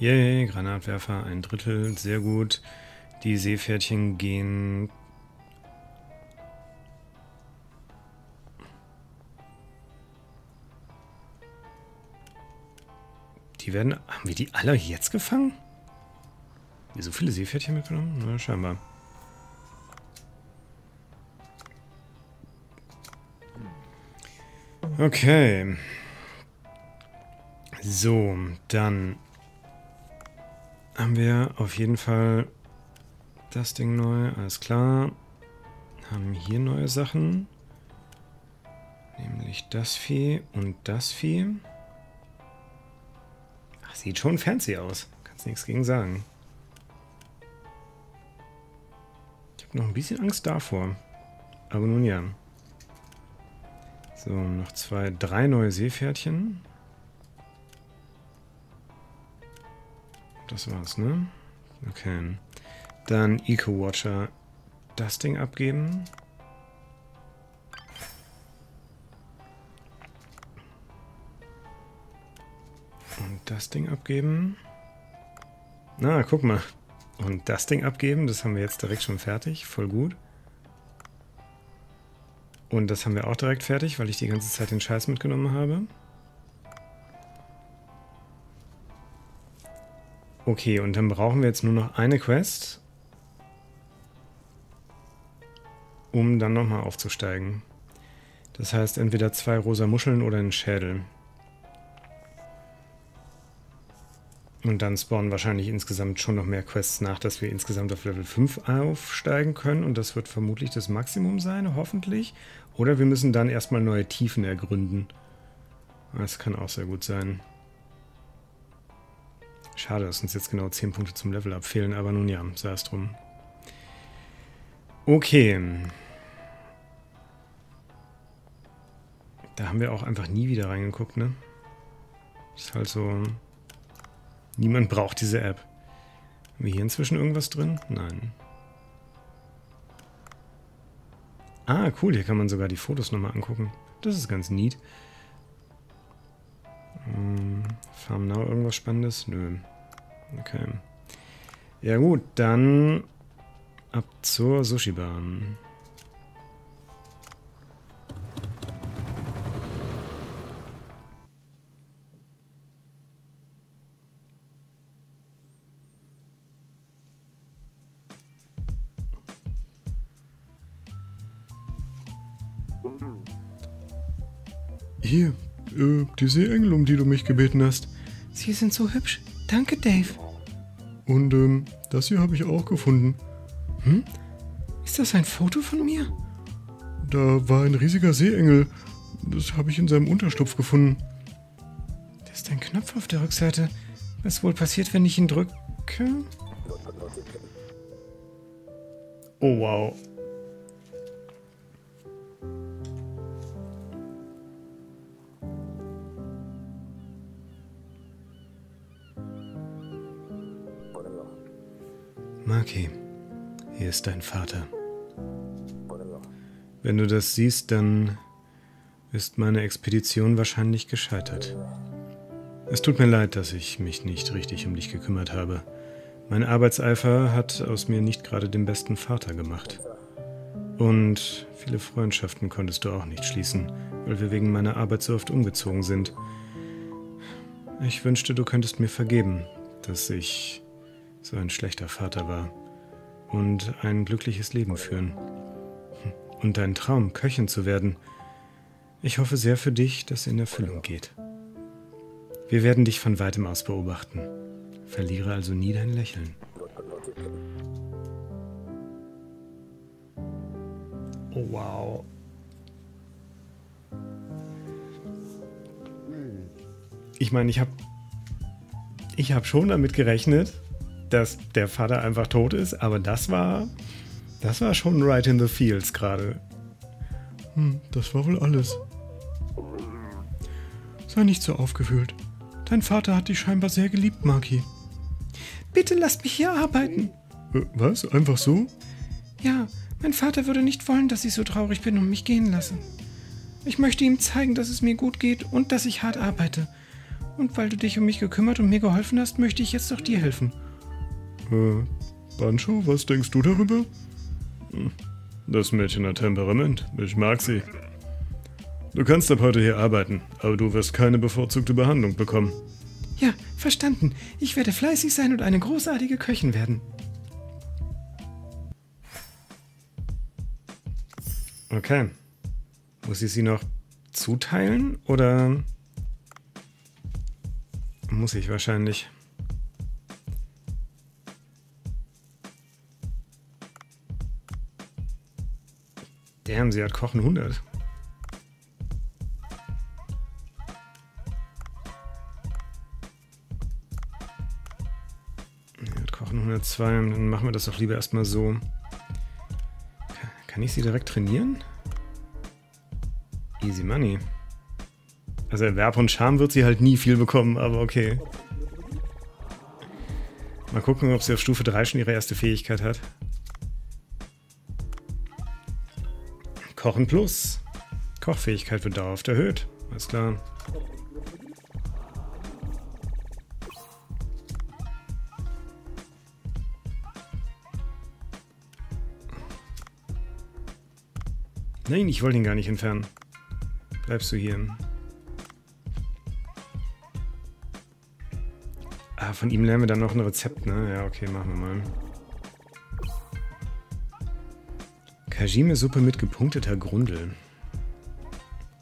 Yay, Granatwerfer, ein Drittel, sehr gut. Die Seepferdchen gehen... Die werden... Haben wir die alle jetzt gefangen? Wir so viele Seepferdchen mitgenommen? Na, scheinbar. Okay. So, dann haben wir auf jeden Fall das Ding neu, alles klar. Haben hier neue Sachen. Nämlich das Vieh und das Vieh. Ach, sieht schon fancy aus. Kannst nichts gegen sagen. Ich habe noch ein bisschen Angst davor. Aber nun ja. So, noch zwei, drei neue Seepferdchen. Das war's, ne? Okay. Dann Eco-Watcher das Ding abgeben. Und das Ding abgeben. Na, guck mal. Und das Ding abgeben, das haben wir jetzt direkt schon fertig. Voll gut. Und das haben wir auch direkt fertig, weil ich die ganze Zeit den Scheiß mitgenommen habe. Okay, und dann brauchen wir jetzt nur noch eine Quest, um dann nochmal aufzusteigen. Das heißt, entweder zwei rosa Muscheln oder einen Schädel. Und dann spawnen wahrscheinlich insgesamt schon noch mehr Quests nach, dass wir insgesamt auf Level 5 aufsteigen können. Und das wird vermutlich das Maximum sein, hoffentlich. Oder wir müssen dann erstmal neue Tiefen ergründen. Das kann auch sehr gut sein. Schade, dass uns jetzt genau 10 Punkte zum Level-Up fehlen, aber nun ja, sei es drum. Okay. Da haben wir auch einfach nie wieder reingeguckt, ne? Ist halt so... Niemand braucht diese App. Haben wir hier inzwischen irgendwas drin? Nein. Ah, cool, hier kann man sogar die Fotos nochmal angucken. Das ist ganz neat. Hm, Farm Now irgendwas Spannendes? Nö. Okay. Ja gut, dann ab zur Sushi-Bahn. Hier, äh, die Seeengel, um die du mich gebeten hast. Sie sind so hübsch. Danke, Dave. Und ähm, das hier habe ich auch gefunden. Hm? Ist das ein Foto von mir? Da war ein riesiger Seeengel. Das habe ich in seinem Unterstupf gefunden. Da ist ein Knopf auf der Rückseite. Was wohl passiert, wenn ich ihn drücke? Oh, wow. Ist dein Vater. Wenn du das siehst, dann ist meine Expedition wahrscheinlich gescheitert. Es tut mir leid, dass ich mich nicht richtig um dich gekümmert habe. Mein Arbeitseifer hat aus mir nicht gerade den besten Vater gemacht. Und viele Freundschaften konntest du auch nicht schließen, weil wir wegen meiner Arbeit so oft umgezogen sind. Ich wünschte, du könntest mir vergeben, dass ich so ein schlechter Vater war und ein glückliches Leben führen. Und dein Traum, Köchin zu werden, ich hoffe sehr für dich, dass er in Erfüllung geht. Wir werden dich von weitem aus beobachten. Verliere also nie dein Lächeln. Oh, wow. Ich meine, ich habe ich hab schon damit gerechnet, dass der Vater einfach tot ist, aber das war, das war schon right in the fields gerade. Hm, das war wohl alles. Sei nicht so aufgewühlt. Dein Vater hat dich scheinbar sehr geliebt, Maki. Bitte lasst mich hier arbeiten. Äh, was? Einfach so? Ja, mein Vater würde nicht wollen, dass ich so traurig bin und mich gehen lasse. Ich möchte ihm zeigen, dass es mir gut geht und dass ich hart arbeite. Und weil du dich um mich gekümmert und mir geholfen hast, möchte ich jetzt auch dir helfen. Äh, Bancho, was denkst du darüber? Hm, das Mädchen hat Temperament. Ich mag sie. Du kannst ab heute hier arbeiten, aber du wirst keine bevorzugte Behandlung bekommen. Ja, verstanden. Ich werde fleißig sein und eine großartige Köchin werden. Okay. Muss ich sie noch zuteilen oder muss ich wahrscheinlich? Damn, sie hat Kochen 100. Sie hat Kochen 102, dann machen wir das doch lieber erstmal so. Kann ich sie direkt trainieren? Easy Money. Also Erwerb und Charme wird sie halt nie viel bekommen, aber okay. Mal gucken, ob sie auf Stufe 3 schon ihre erste Fähigkeit hat. Kochen Plus. Kochfähigkeit wird dauerhaft erhöht. Alles klar. Nein, ich wollte ihn gar nicht entfernen. Bleibst du hier. Ah, von ihm lernen wir dann noch ein Rezept, ne? Ja, okay, machen wir mal. Kajime-Suppe mit gepunkteter Grundel.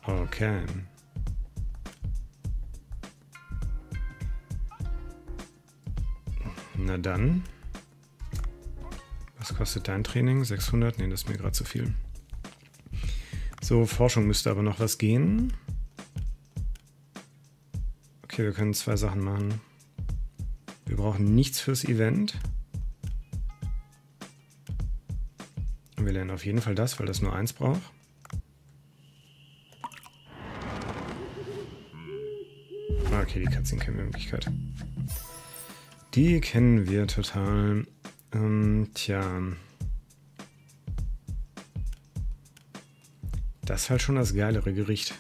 Okay. Na dann. Was kostet dein Training? 600? Ne, das ist mir gerade zu viel. So, Forschung müsste aber noch was gehen. Okay, wir können zwei Sachen machen. Wir brauchen nichts fürs Event. Auf jeden Fall das, weil das nur eins braucht. Ah, okay, die Cutscene kennen wir in Wirklichkeit. Die kennen wir total. Ähm, tja. Das ist halt schon das geilere Gericht.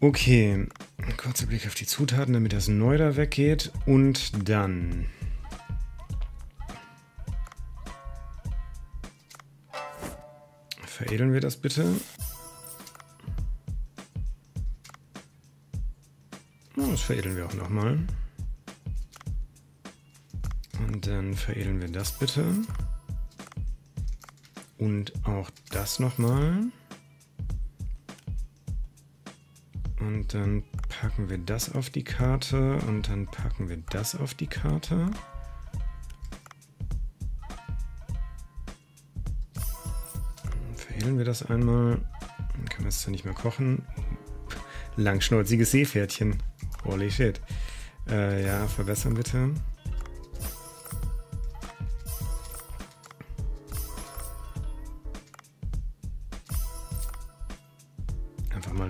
Okay, kurzer Blick auf die Zutaten, damit das Neu da weggeht. Und dann... Veredeln wir das bitte. Das veredeln wir auch nochmal. Und dann veredeln wir das bitte. Und auch das nochmal. Und dann packen wir das auf die Karte und dann packen wir das auf die Karte. Verhehlen wir das einmal. Dann können wir es zwar nicht mehr kochen. Langschnäuziges Seepferdchen. Holy shit. Äh, ja, verbessern bitte.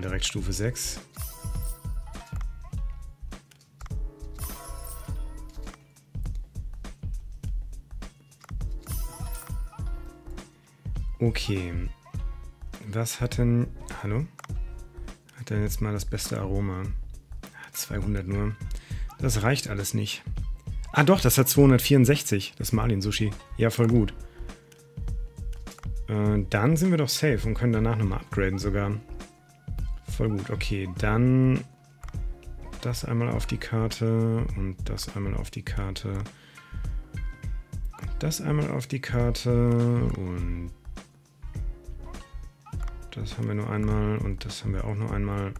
direkt Stufe 6. Okay. Was hat denn... Hallo? Hat denn jetzt mal das beste Aroma? 200 nur. Das reicht alles nicht. Ah doch, das hat 264, das Marlin-Sushi. Ja, voll gut. Äh, dann sind wir doch safe und können danach nochmal upgraden sogar. Voll gut. Okay, dann das einmal auf die Karte und das einmal auf die Karte. Das einmal auf die Karte und das haben wir nur einmal und das haben wir auch nur einmal.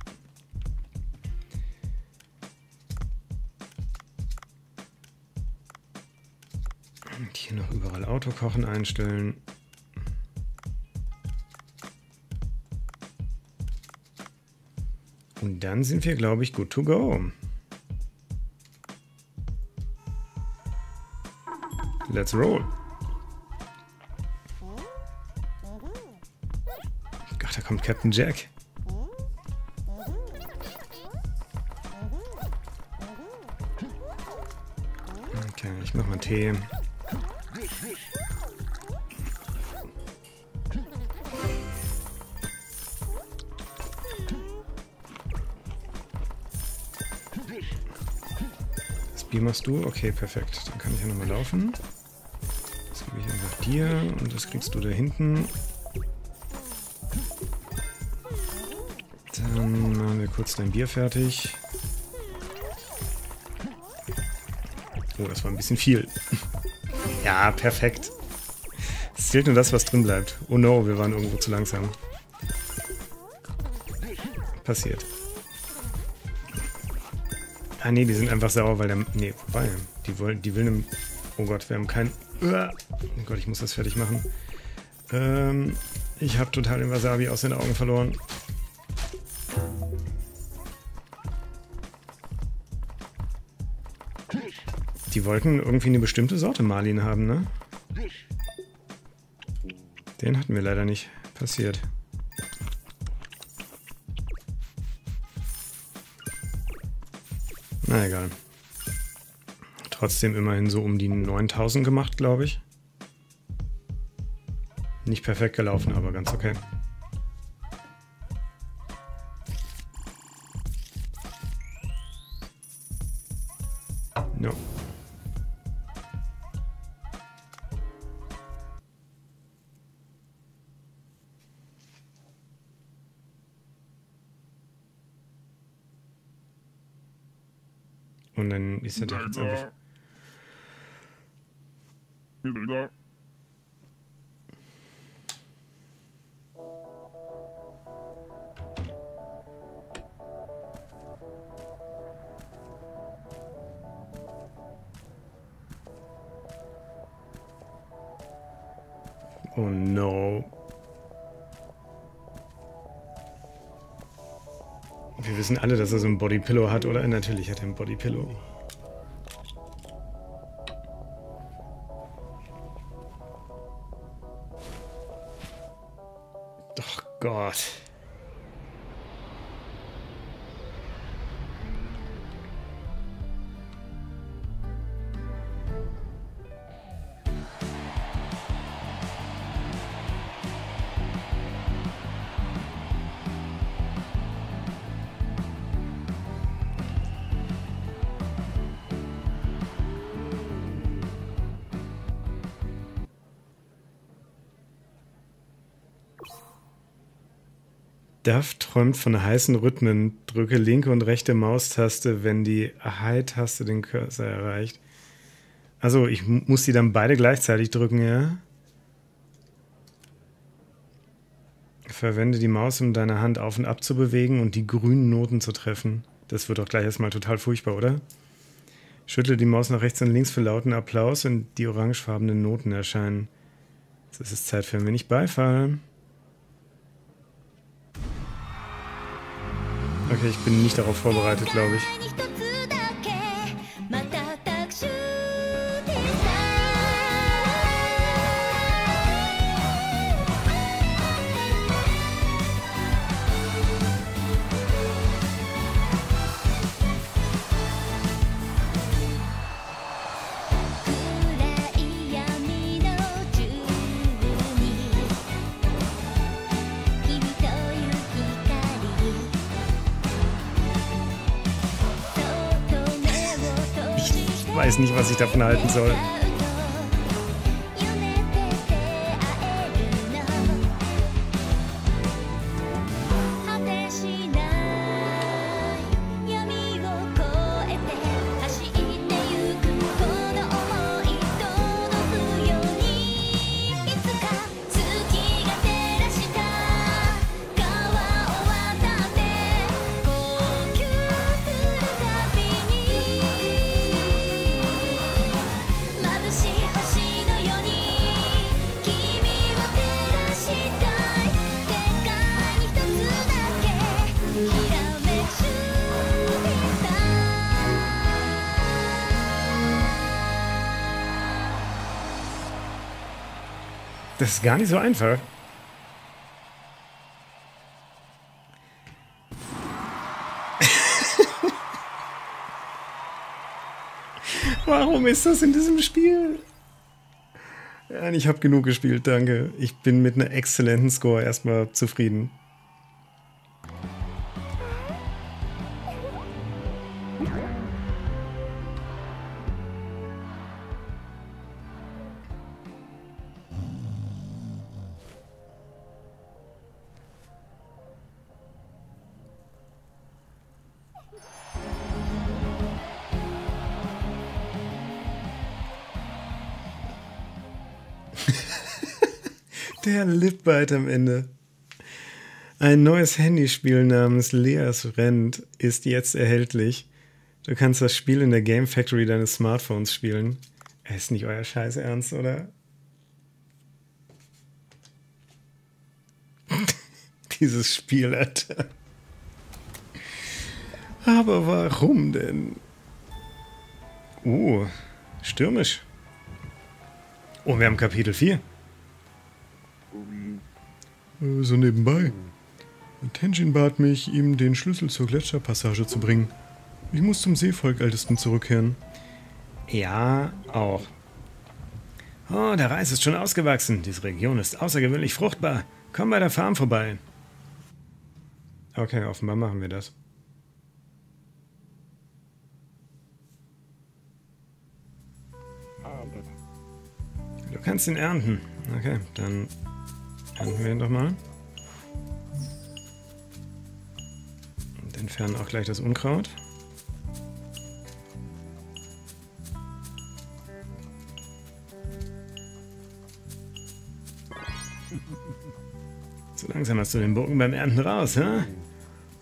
Und hier noch überall Autokochen einstellen. Und dann sind wir, glaube ich, good to go. Let's roll. kommt Captain Jack. Okay, ich mach mal Tee. Das Bier machst du? Okay, perfekt. Dann kann ich ja nochmal laufen. Das gebe ich einfach dir und das kriegst du da hinten. Kurz dein Bier fertig. Oh, das war ein bisschen viel. ja, perfekt. Es zählt nur das, was drin bleibt. Oh no, wir waren irgendwo zu langsam. Passiert. Ah nee, die sind einfach sauer, weil der... Nee, wobei, die wollen, die will nem... Oh Gott, wir haben kein... Oh Gott, ich muss das fertig machen. Ähm, ich habe total den Wasabi aus den Augen verloren. Die wollten irgendwie eine bestimmte Sorte Marlin haben, ne? Den hatten wir leider nicht. Passiert. Na egal. Trotzdem immerhin so um die 9000 gemacht, glaube ich. Nicht perfekt gelaufen, aber ganz okay. Und dann ist er doch jetzt einfach. Oh no. Wir wissen alle, dass er so ein Bodypillow hat, oder? Natürlich hat er ein Bodypillow. Doch Duff träumt von heißen Rhythmen. Drücke linke und rechte Maustaste, wenn die High-Taste den Cursor erreicht. Also, ich muss die dann beide gleichzeitig drücken, ja? Verwende die Maus, um deine Hand auf und ab zu bewegen und die grünen Noten zu treffen. Das wird doch gleich erstmal total furchtbar, oder? Schüttle die Maus nach rechts und links für lauten Applaus und die orangefarbenen Noten erscheinen. Es ist Zeit für ein wenig Beifall. Okay, ich bin nicht darauf vorbereitet, glaube ich. Weiß nicht, was ich davon halten soll. Das ist gar nicht so einfach. Warum ist das in diesem Spiel? Ich habe genug gespielt, danke. Ich bin mit einer exzellenten Score erstmal zufrieden. Lipbite am Ende. Ein neues Handyspiel namens Leas Rent ist jetzt erhältlich. Du kannst das Spiel in der Game Factory deines Smartphones spielen. Ist nicht euer Scheiß ernst, oder? Dieses Spiel, Alter. Aber warum denn? Oh, stürmisch. Oh, wir haben Kapitel 4. Äh, so nebenbei. Tenjin bat mich, ihm den Schlüssel zur Gletscherpassage zu bringen. Ich muss zum Seevolkältesten zurückkehren. Ja, auch. Oh, der Reis ist schon ausgewachsen. Diese Region ist außergewöhnlich fruchtbar. Komm bei der Farm vorbei. Okay, offenbar machen wir das. Du kannst ihn ernten. Okay, dann ernten wir ihn doch mal. Und entfernen auch gleich das Unkraut. So langsam hast du den Bogen beim Ernten raus, hä?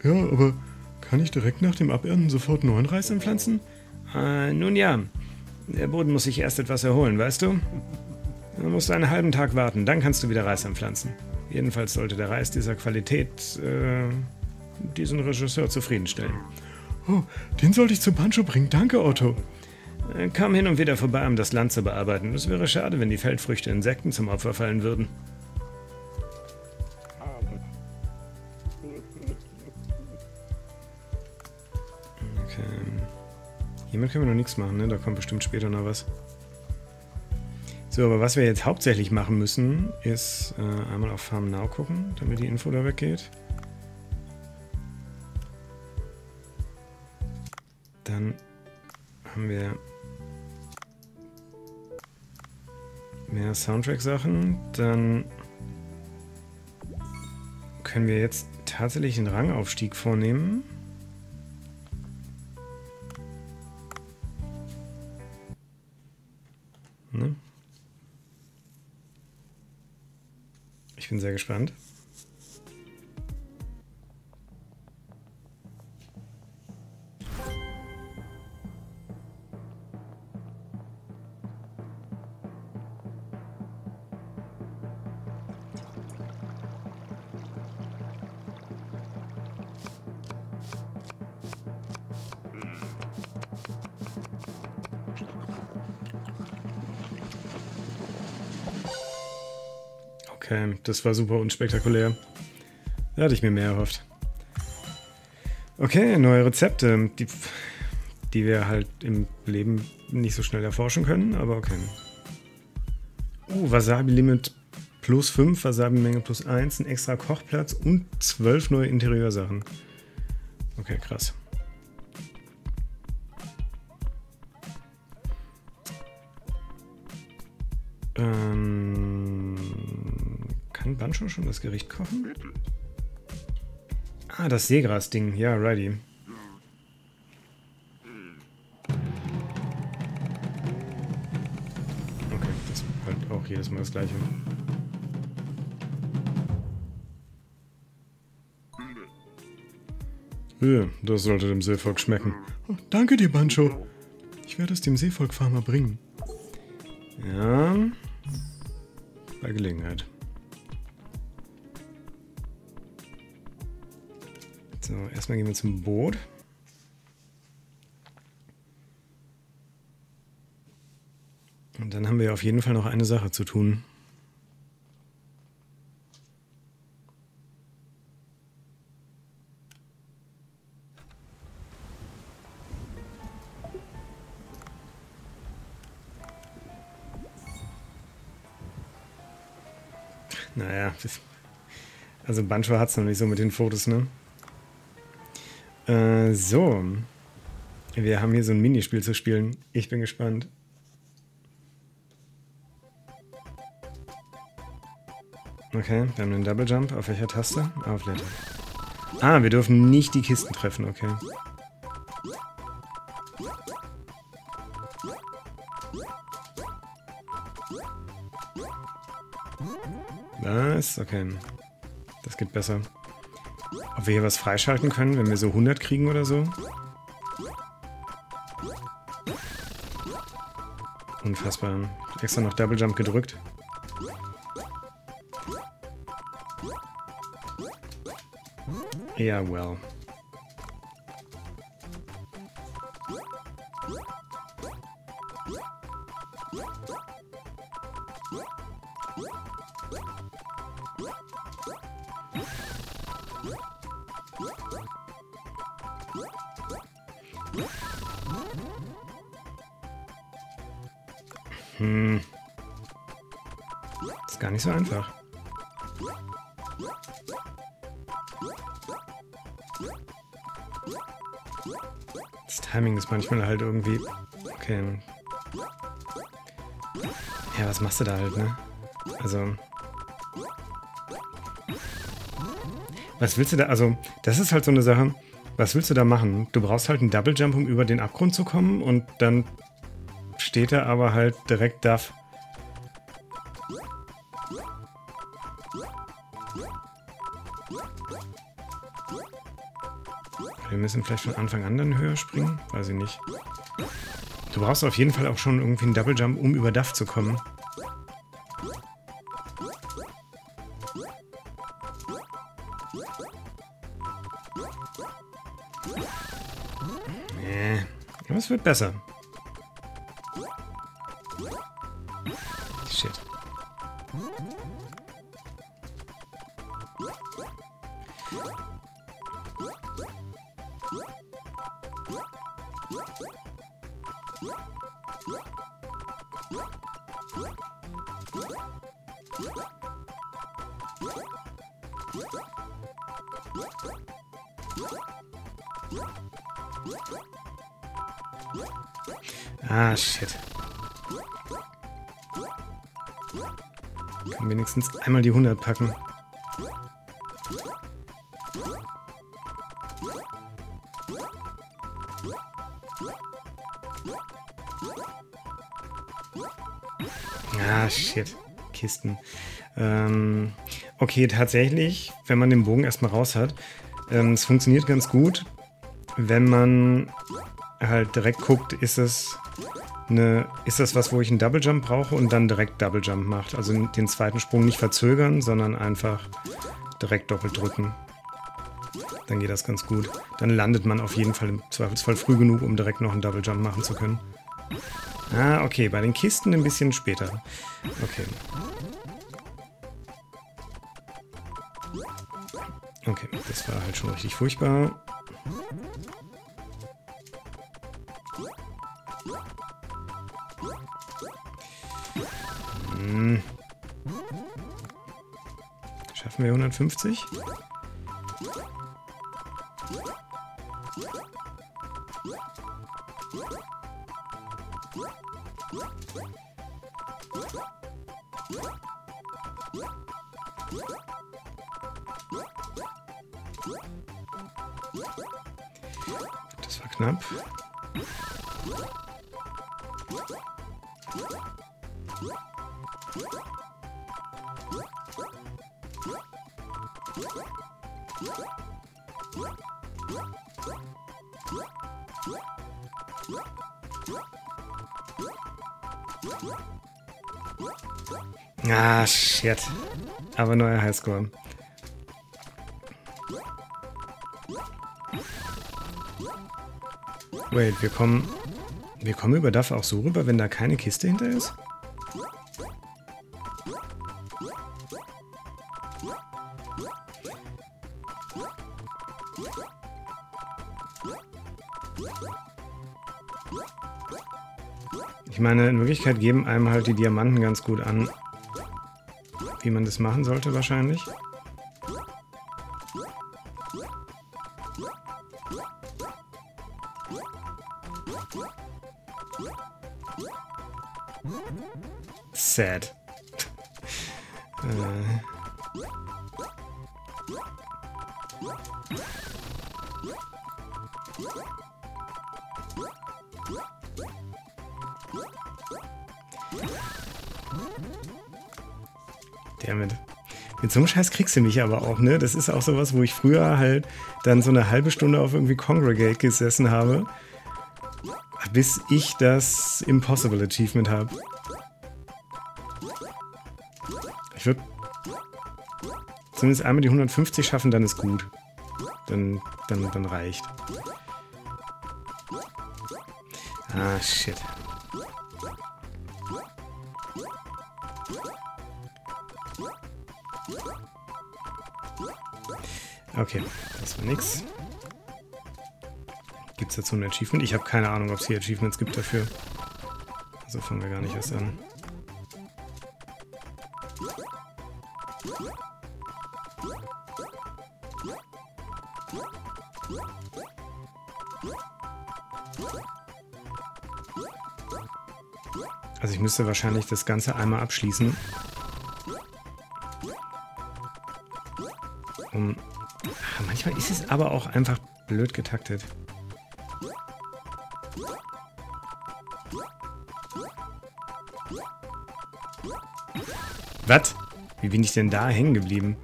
Ja, aber kann ich direkt nach dem Abernten sofort neuen Reis anpflanzen? Äh, nun ja. Der Boden muss sich erst etwas erholen, weißt du? Du musst einen halben Tag warten, dann kannst du wieder Reis anpflanzen. Jedenfalls sollte der Reis dieser Qualität äh, diesen Regisseur zufriedenstellen. Oh, den sollte ich zu Pancho bringen. Danke, Otto. Äh, Kam hin und wieder vorbei, um das Land zu bearbeiten. Es wäre schade, wenn die Feldfrüchte Insekten zum Opfer fallen würden. Okay. Hiermit können wir noch nichts machen, ne? Da kommt bestimmt später noch was. So, aber was wir jetzt hauptsächlich machen müssen, ist äh, einmal auf Farm Now gucken, damit die Info da weggeht. Dann haben wir mehr Soundtrack-Sachen. Dann können wir jetzt tatsächlich einen Rangaufstieg vornehmen. Sehr gespannt. Okay, das war super unspektakulär. Da hatte ich mir mehr erhofft. Okay, neue Rezepte, die, die wir halt im Leben nicht so schnell erforschen können, aber okay. Oh, Wasabi-Limit plus 5, Wasabi-Menge plus 1, ein extra Kochplatz und 12 neue Interieursachen. Okay, krass. Kann Bancho schon das Gericht kochen? Ah, das Seegras-Ding. Ja, righty. Okay, das ist halt auch jedes Mal das gleiche. Ja, das sollte dem Seevolk schmecken. Oh, danke dir, Bancho. Ich werde es dem Seevolkfarmer bringen. Ja, bei Gelegenheit. So, erstmal gehen wir zum Boot. Und dann haben wir auf jeden Fall noch eine Sache zu tun. Naja, also Bancho hat es noch nicht so mit den Fotos, ne? So. Wir haben hier so ein Minispiel zu spielen. Ich bin gespannt. Okay, wir haben einen Double Jump. Auf welcher Taste? Auf Taste. Ah, wir dürfen nicht die Kisten treffen, okay. Was? Okay. Das geht besser. Ob wir hier was freischalten können, wenn wir so 100 kriegen oder so? Unfassbar. Extra noch Double Jump gedrückt. Ja, well. Hm. Ist gar nicht so einfach. Das Timing ist manchmal halt irgendwie... Okay. Ja, was machst du da halt, ne? Also... Was willst du da... Also, das ist halt so eine Sache... Was willst du da machen? Du brauchst halt einen Double Jump, um über den Abgrund zu kommen und dann steht er aber halt direkt da. Wir müssen vielleicht von Anfang an dann höher springen? Weiß ich nicht. Du brauchst auf jeden Fall auch schon irgendwie einen Double Jump, um über Duff zu kommen. Wird besser. Einmal die 100 packen. Ah, shit. Kisten. Ähm, okay, tatsächlich, wenn man den Bogen erstmal raus hat, ähm, es funktioniert ganz gut, wenn man halt direkt guckt, ist es eine, ist das was, wo ich einen Double Jump brauche und dann direkt Double Jump macht. Also den zweiten Sprung nicht verzögern, sondern einfach direkt doppelt drücken. Dann geht das ganz gut. Dann landet man auf jeden Fall im Zweifelsfall früh genug, um direkt noch einen Double Jump machen zu können. Ah, okay, bei den Kisten ein bisschen später. Okay. Okay, das war halt schon richtig furchtbar. Schaffen wir 150? Shit. Aber neuer Highscore. Wait, wir kommen... Wir kommen über Duff auch so rüber, wenn da keine Kiste hinter ist? Ich meine, in Wirklichkeit geben einem halt die Diamanten ganz gut an, wie man das machen sollte wahrscheinlich. Sad. Mit so einem Scheiß kriegst du mich aber auch, ne? Das ist auch sowas, wo ich früher halt dann so eine halbe Stunde auf irgendwie Congregate gesessen habe, bis ich das Impossible Achievement habe. Ich würde zumindest einmal die 150 schaffen, dann ist gut. Dann, dann, dann reicht. Ah, shit. Okay, das war nix. Gibt es dazu ein Achievement? Ich habe keine Ahnung, ob es hier Achievements gibt dafür. Also fangen wir gar nicht erst an. Also ich müsste wahrscheinlich das Ganze einmal abschließen. Um, manchmal ist es aber auch einfach blöd getaktet. Was? Wie bin ich denn da hängen geblieben?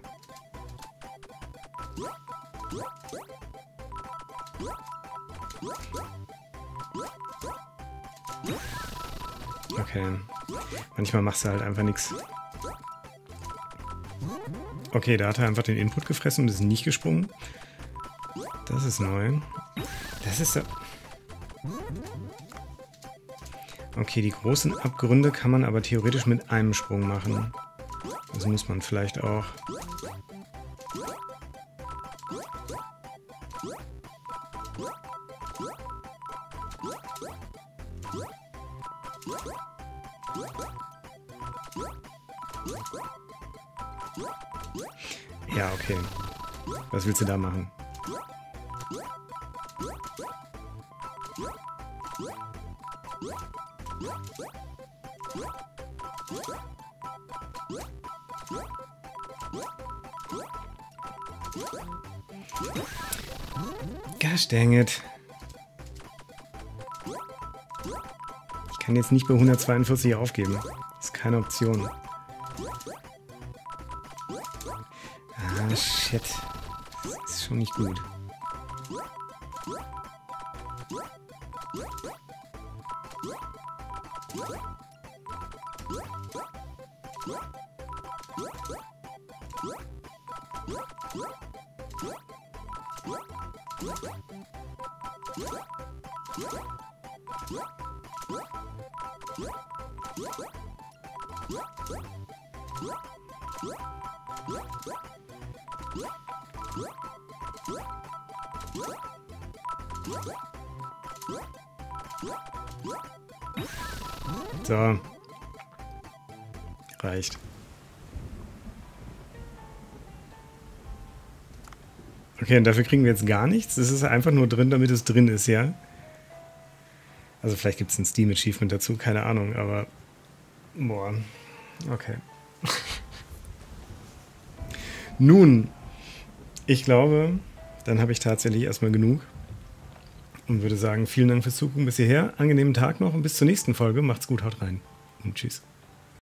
Okay. Manchmal machst du halt einfach nichts. Okay, da hat er einfach den Input gefressen und ist nicht gesprungen. Das ist neu. Das ist... Okay, die großen Abgründe kann man aber theoretisch mit einem Sprung machen. Das muss man vielleicht auch. Ja, okay. Was willst du da machen? Gosh dang it. Ich kann jetzt nicht bei 142 aufgeben. Das ist keine Option. Shit. Das ist schon nicht gut. So. Reicht. Okay, und dafür kriegen wir jetzt gar nichts. Das ist einfach nur drin, damit es drin ist, ja? Also vielleicht gibt es ein Steam-Achievement dazu, keine Ahnung, aber... Boah. Okay. Nun, ich glaube, dann habe ich tatsächlich erstmal genug und würde sagen, vielen Dank fürs Zugucken bis hierher. Angenehmen Tag noch und bis zur nächsten Folge. Macht's gut, haut rein und tschüss.